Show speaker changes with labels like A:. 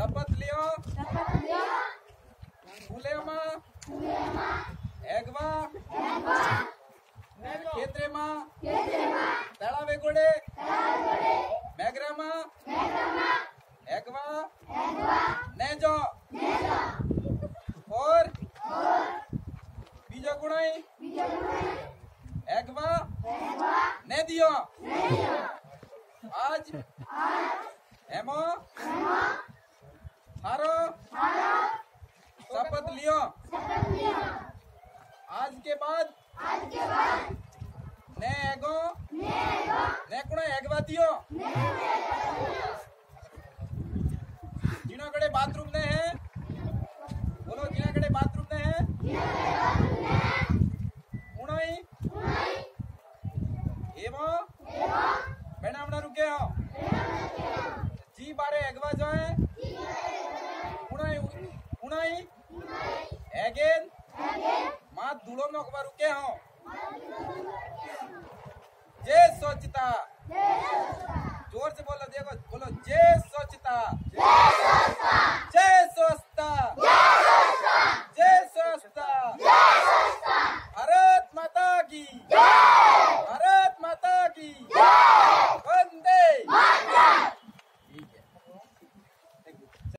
A: शपथ लियो। शपथ लियो। फूले माँ फूले माँ एगवा। एगवा। केत्रे माँ केत्रे माँ तड़ावे गोड़े तड़ावे गोड़े मैग्रा माँ मैग्रा माँ एगवा। एगवा। नेजो। नेजो। और और बीजो गुणाई। बीजो गुणाई। एगवा। एगवा। ने दियो ने दियो आज। आज। एमो। हारो शपथ लियो। आज के बाद आज के बाद। ने एगो ने एगो ने कुणे एगवा दियो जिना कड़े बाथरूम ने है। बोलो जिना कड़े बाथरूम ने है। उणाई एवो। एवो। बेना अपना रुके आओ एगेन माँ दूड़ो में अखबार रुके हो। जय स्वच्छता। ज़ोर से बोलो देखो बोलो जय स्वच्छता। जय स्वच्छता। जय स्वच्छता। भारत माता की। जय